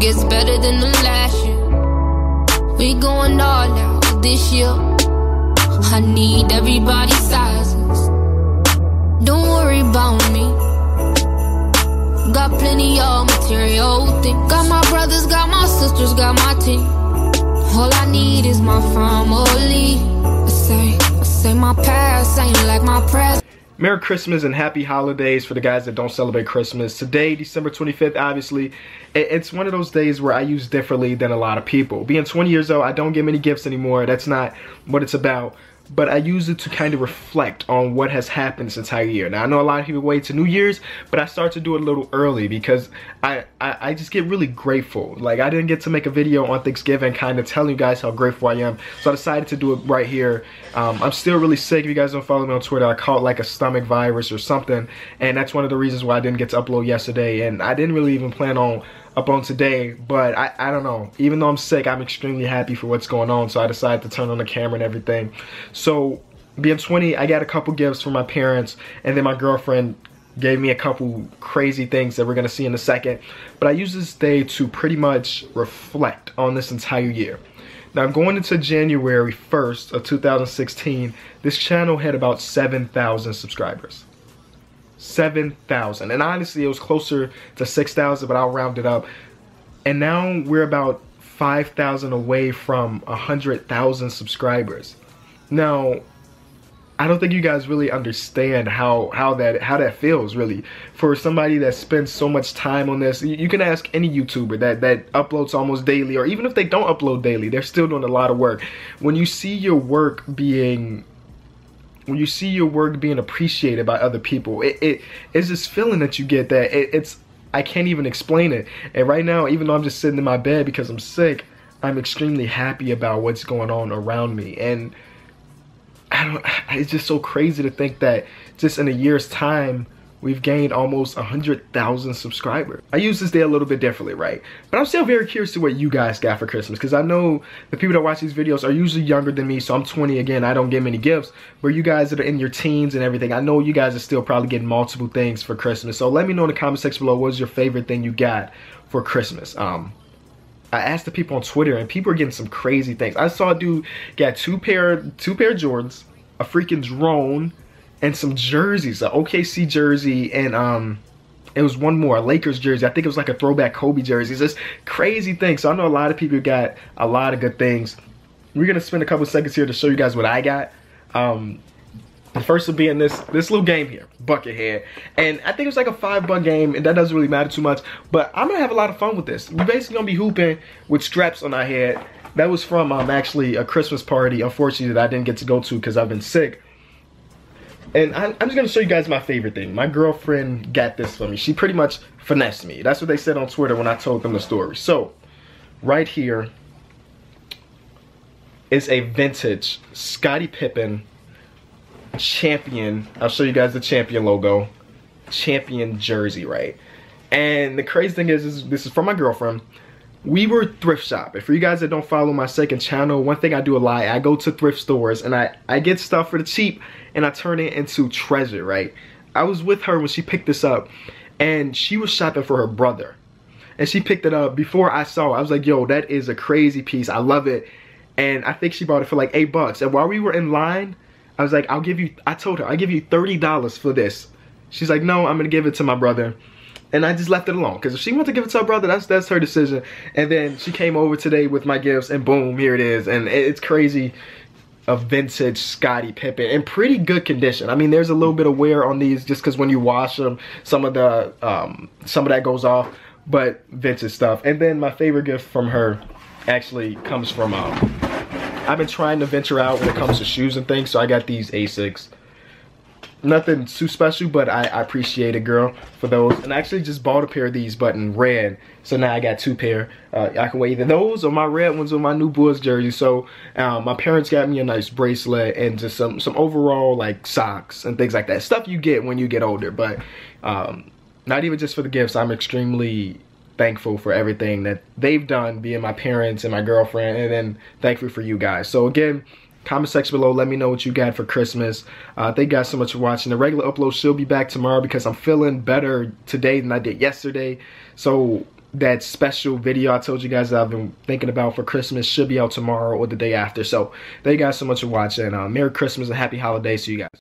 gets better than the last year. We going all out this year. I need everybody's sizes. Don't worry about me. Got plenty of material things. Got my brothers, got my sisters, got my team. All I need is my family. I say, I say my past ain't like my present. Merry Christmas and happy holidays for the guys that don't celebrate Christmas. Today, December 25th, obviously, it's one of those days where I use differently than a lot of people. Being 20 years old, I don't get many gifts anymore. That's not what it's about but I use it to kind of reflect on what has happened this entire year. Now, I know a lot of people wait to New Year's, but I start to do it a little early because I, I, I, just get really grateful. Like, I didn't get to make a video on Thanksgiving kind of telling you guys how grateful I am, so I decided to do it right here. Um, I'm still really sick. If you guys don't follow me on Twitter, I caught like a stomach virus or something, and that's one of the reasons why I didn't get to upload yesterday, and I didn't really even plan on up on today, but I, I don't know. Even though I'm sick, I'm extremely happy for what's going on, so I decided to turn on the camera and everything. So, being 20, I got a couple gifts from my parents, and then my girlfriend gave me a couple crazy things that we're gonna see in a second. But I use this day to pretty much reflect on this entire year. Now, going into January 1st of 2016, this channel had about 7,000 subscribers. 7,000. And honestly, it was closer to 6,000, but I'll round it up. And now we're about 5,000 away from 100,000 subscribers. Now, I don't think you guys really understand how how that how that feels really for somebody that spends so much time on this. You can ask any YouTuber that that uploads almost daily, or even if they don't upload daily, they're still doing a lot of work. When you see your work being when you see your work being appreciated by other people, it, it it's this feeling that you get that it, it's I can't even explain it. And right now, even though I'm just sitting in my bed because I'm sick, I'm extremely happy about what's going on around me. And I don't it's just so crazy to think that just in a year's time we've gained almost 100,000 subscribers. I use this day a little bit differently, right? But I'm still very curious to what you guys got for Christmas because I know the people that watch these videos are usually younger than me, so I'm 20 again, I don't get many gifts, but you guys that are in your teens and everything, I know you guys are still probably getting multiple things for Christmas. So let me know in the comment section below what's your favorite thing you got for Christmas. Um, I asked the people on Twitter and people are getting some crazy things. I saw a dude get two pair two pair Jordans, a freaking drone, and some jerseys, an OKC jersey, and um, it was one more, a Lakers jersey. I think it was like a throwback Kobe jersey. It's this crazy thing. So I know a lot of people got a lot of good things. We're gonna spend a couple seconds here to show you guys what I got. Um, the first will be in this this little game here, Buckethead. And I think it's like a five buck game, and that doesn't really matter too much. But I'm gonna have a lot of fun with this. We're basically gonna be hooping with straps on our head. That was from um, actually a Christmas party, unfortunately, that I didn't get to go to because I've been sick. And I'm, I'm just gonna show you guys my favorite thing. My girlfriend got this for me. She pretty much finessed me. That's what they said on Twitter when I told them the story. So, right here is a vintage Scottie Pippen champion. I'll show you guys the champion logo. Champion jersey, right? And the crazy thing is, is this is from my girlfriend we were thrift shop. For you guys that don't follow my second channel, one thing I do a lot, I go to thrift stores and I, I get stuff for the cheap and I turn it into treasure, right? I was with her when she picked this up and she was shopping for her brother. And she picked it up before I saw it. I was like, yo, that is a crazy piece. I love it. And I think she bought it for like eight bucks. And while we were in line, I was like, I'll give you, I told her, I'll give you $30 for this. She's like, no, I'm gonna give it to my brother and I just left it alone because if she wanted to give it to her brother, that's that's her decision. And then she came over today with my gifts, and boom, here it is. And it's crazy, a vintage Scottie Pippen in pretty good condition. I mean, there's a little bit of wear on these just because when you wash them, some of the um, some of that goes off, but vintage stuff. And then my favorite gift from her actually comes from. Um, I've been trying to venture out when it comes to shoes and things, so I got these Asics nothing too special, but I, I, appreciate it, girl, for those. And I actually just bought a pair of these, but in red. So now I got two pair. Uh, I can wear either those or my red ones or my new Bulls jersey. So um, my parents got me a nice bracelet and just some, some overall like socks and things like that. Stuff you get when you get older, but um, not even just for the gifts. I'm extremely thankful for everything that they've done, being my parents and my girlfriend, and then thankful for you guys. So again, comment section below let me know what you got for christmas uh, thank you guys so much for watching the regular upload should be back tomorrow because i'm feeling better today than i did yesterday so that special video I told you guys I've been thinking about for Christmas should be out tomorrow or the day after. So thank you guys so much for watching. Uh, Merry Christmas and Happy Holidays to you guys.